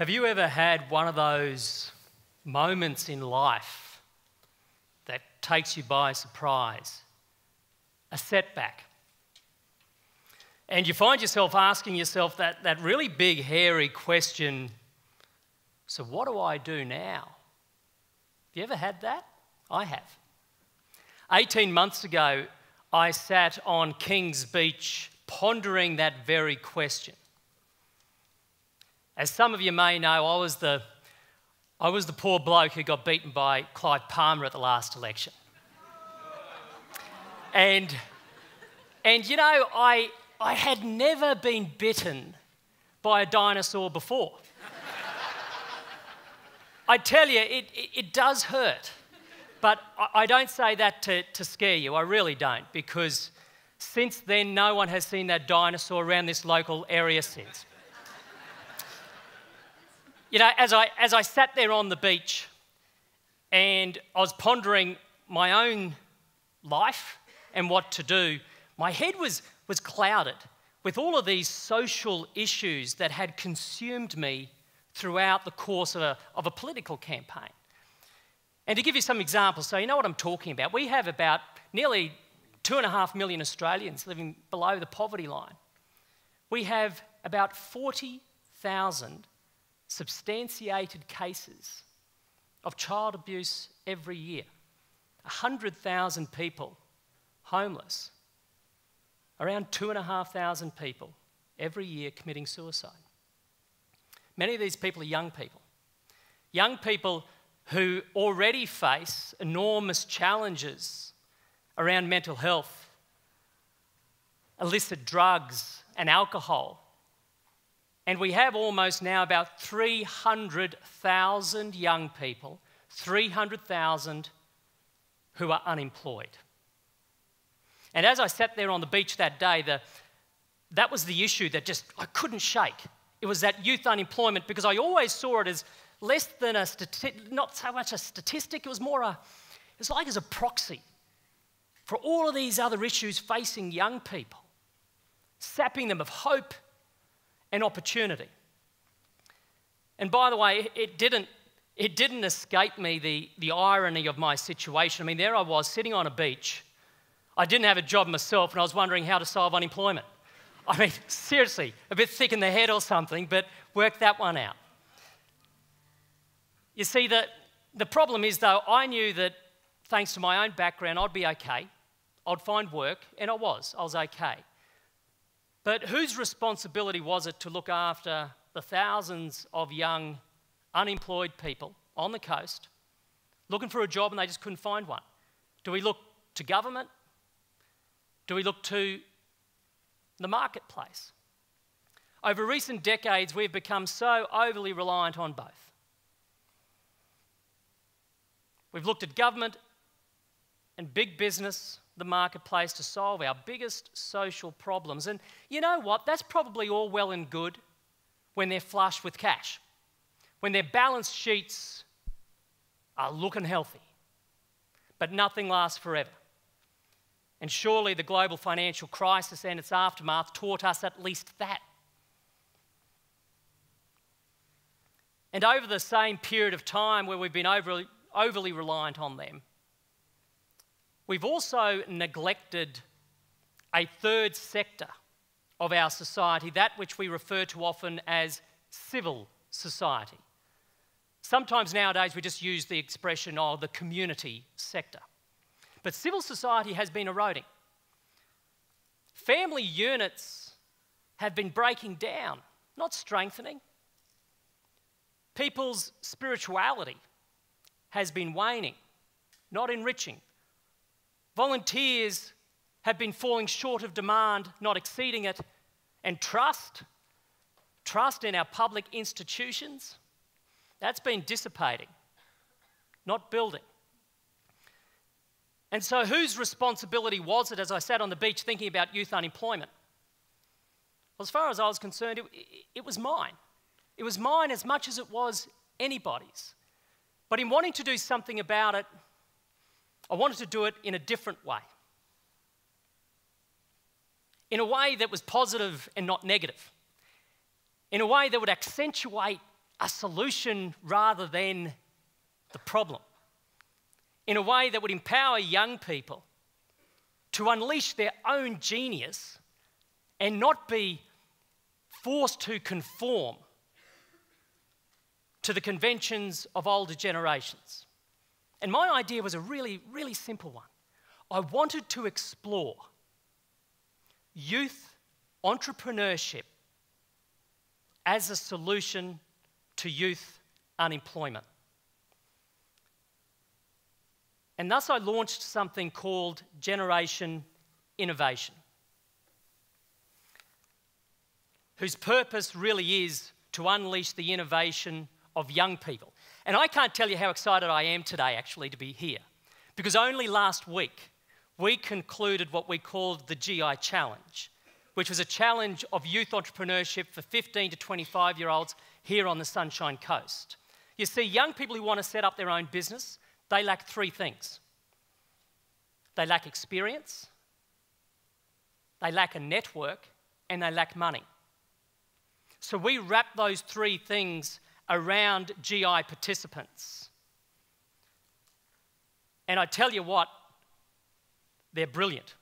Have you ever had one of those moments in life that takes you by surprise? A setback. And you find yourself asking yourself that, that really big, hairy question so, what do I do now? Have you ever had that? I have. 18 months ago, I sat on King's Beach pondering that very question. As some of you may know, I was the, I was the poor bloke who got beaten by Clive Palmer at the last election. and, and you know, I, I had never been bitten by a dinosaur before. I tell you, it, it, it, does hurt. But I, I don't say that to, to scare you, I really don't, because since then, no one has seen that dinosaur around this local area since. You know, as I, as I sat there on the beach and I was pondering my own life and what to do, my head was, was clouded with all of these social issues that had consumed me throughout the course of a, of a political campaign. And to give you some examples, so you know what I'm talking about, we have about nearly two and a half million Australians living below the poverty line. We have about 40,000 substantiated cases of child abuse every year. 100,000 people homeless. Around 2,500 people every year committing suicide. Many of these people are young people. Young people who already face enormous challenges around mental health, illicit drugs, and alcohol. And we have almost now about 300,000 young people, 300,000 who are unemployed. And as I sat there on the beach that day, the, that was the issue that just I couldn't shake. It was that youth unemployment because I always saw it as less than a stati- not so much a statistic, it was more a, it was like as a proxy for all of these other issues facing young people, sapping them of hope and opportunity. And by the way, it didn't, it didn't escape me the, the irony of my situation. I mean, there I was sitting on a beach. I didn't have a job myself, and I was wondering how to solve unemployment. I mean, seriously, a bit thick in the head or something, but work that one out. You see, the, the problem is, though, I knew that thanks to my own background, I'd be okay. I'd find work, and I was. I was okay. But whose responsibility was it to look after the thousands of young, unemployed people on the coast looking for a job and they just couldn't find one? Do we look to government? Do we look to the marketplace? Over recent decades, we've become so overly reliant on both. We've looked at government and big business, the marketplace, to solve our biggest social problems. And you know what? That's probably all well and good when they're flush with cash, when their balance sheets are looking healthy. But nothing lasts forever. And surely the global financial crisis and its aftermath taught us at least that. And over the same period of time where we've been overly, overly reliant on them. We've also neglected a third sector of our society, that which we refer to often as civil society. Sometimes nowadays we just use the expression of the community sector. But civil society has been eroding. Family units have been breaking down, not strengthening. People's spirituality has been waning, not enriching. Volunteers have been falling short of demand, not exceeding it. And trust, trust in our public institutions, that's been dissipating, not building. And so, whose responsibility was it as I sat on the beach thinking about youth unemployment? Well, as far as I was concerned, it, it was mine. It was mine as much as it was anybody's. But in wanting to do something about it, I wanted to do it in a different way. In a way that was positive and not negative. In a way that would accentuate a solution rather than the problem in a way that would empower young people to unleash their own genius and not be forced to conform to the conventions of older generations. And my idea was a really, really simple one. I wanted to explore youth entrepreneurship as a solution to youth unemployment. And thus I launched something called Generation Innovation, whose purpose really is to unleash the innovation of young people. And I can't tell you how excited I am today, actually, to be here. Because only last week, we concluded what we called the GI Challenge, which was a challenge of youth entrepreneurship for 15 to 25 year olds here on the Sunshine Coast. You see, young people who want to set up their own business, they lack three things they lack experience, they lack a network, and they lack money. So we wrap those three things around GI participants. And I tell you what, they're brilliant.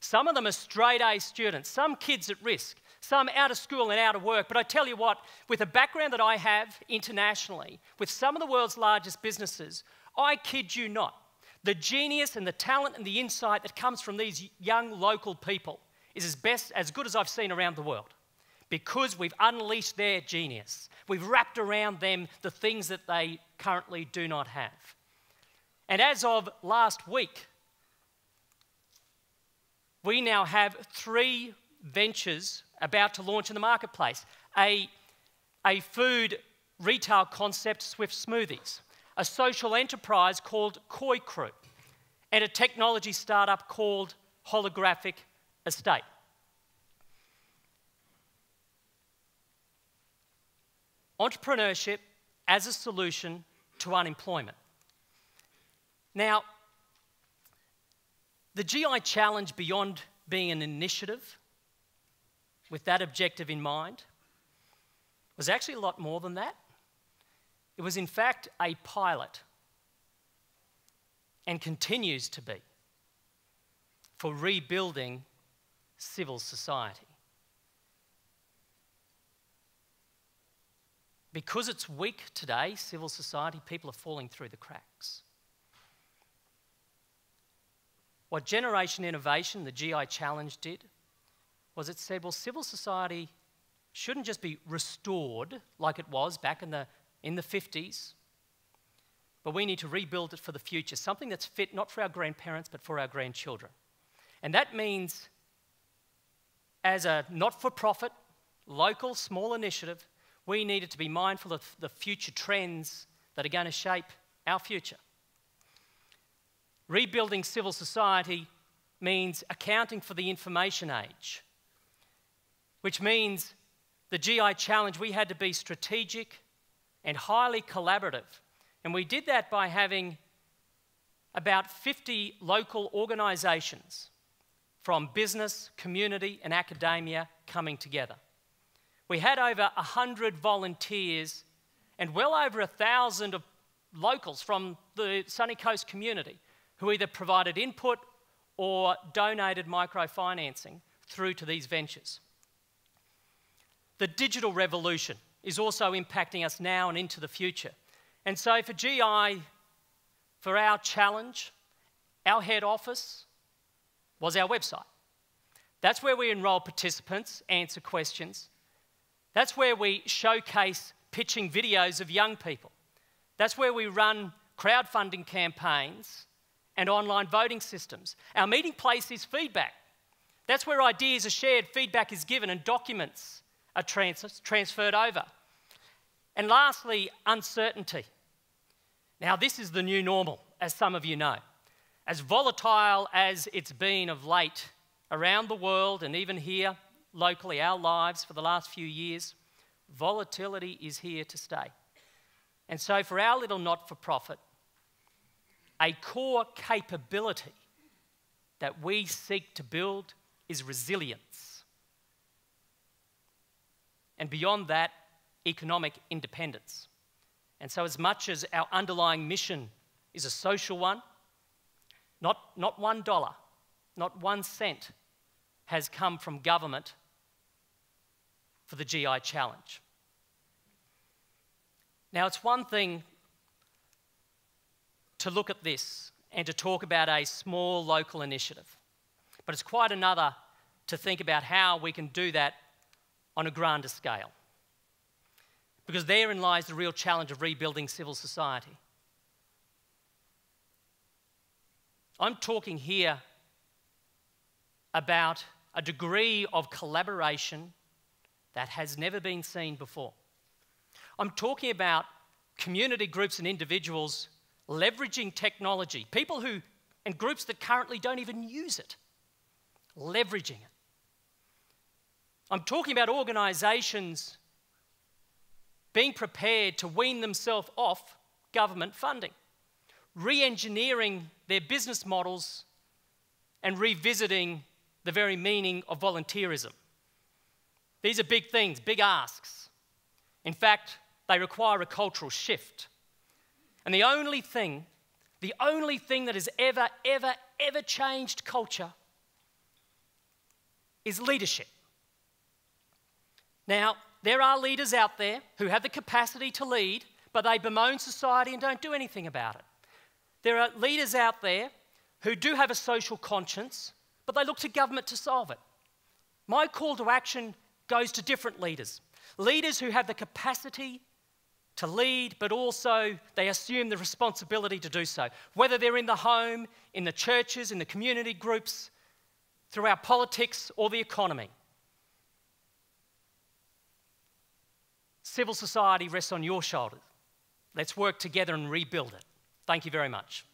Some of them are straight A students, some kids at risk, some out of school and out of work. But I tell you what, with the background that I have internationally, with some of the world's largest businesses, I kid you not, the genius and the talent and the insight that comes from these young local people is as best as good as I've seen around the world because we've unleashed their genius. We've wrapped around them the things that they currently do not have. And as of last week, we now have three ventures about to launch in the marketplace a, a food retail concept, Swift Smoothies, a social enterprise called Koi Crew, and a technology startup called Holographic Estate. Entrepreneurship as a solution to unemployment. Now, the GI Challenge, beyond being an initiative with that objective in mind, was actually a lot more than that. It was, in fact, a pilot and continues to be for rebuilding civil society. Because it's weak today, civil society, people are falling through the cracks. What Generation Innovation, the GI Challenge, did was it said, well, civil society shouldn't just be restored like it was back in the, in the 50s, but we need to rebuild it for the future, something that's fit not for our grandparents, but for our grandchildren. And that means, as a not for profit, local, small initiative, we needed to be mindful of the future trends that are going to shape our future. Rebuilding civil society means accounting for the information age, which means the GI challenge, we had to be strategic and highly collaborative. And we did that by having about 50 local organisations from business, community, and academia coming together. We had over 100 volunteers and well over 1,000 of locals from the Sunny Coast community who either provided input or donated microfinancing through to these ventures. The digital revolution is also impacting us now and into the future. And so for GI, for our challenge, our head office was our website. That's where we enroll participants, answer questions. That's where we showcase pitching videos of young people. That's where we run crowdfunding campaigns and online voting systems. Our meeting place is Facebook. That's where ideas are shared, feedback is given, and documents are trans- transferred over. And lastly, uncertainty. Now, this is the new normal, as some of you know. As volatile as it's been of late around the world and even here locally, our lives for the last few years, volatility is here to stay. And so, for our little not for profit, a core capability that we seek to build is resilience. And beyond that, economic independence. And so, as much as our underlying mission is a social one, not, not one dollar, not one cent has come from government for the GI challenge. Now, it's one thing to look at this and to talk about a small local initiative, but it's quite another to think about how we can do that on a grander scale. Because therein lies the real challenge of rebuilding civil society. I'm talking here about a degree of collaboration that has never been seen before. I'm talking about community groups and individuals leveraging technology, people who, and groups that currently don't even use it, leveraging it. I'm talking about organisations being prepared to wean themselves off government funding, re engineering their business models, and revisiting the very meaning of volunteerism. These are big things, big asks. In fact, they require a cultural shift. And the only thing, the only thing that has ever, ever, ever changed culture is leadership. Now, there are leaders out there who have the capacity to lead, but they bemoan society and don't do anything about it. There are leaders out there who do have a social conscience, but they look to government to solve it. My call to action goes to different leaders leaders who have the capacity to lead, but also they assume the responsibility to do so, whether they're in the home, in the churches, in the community groups, through our politics, or the economy. Civil society rests on your shoulders. Let's work together and rebuild it. Thank you very much.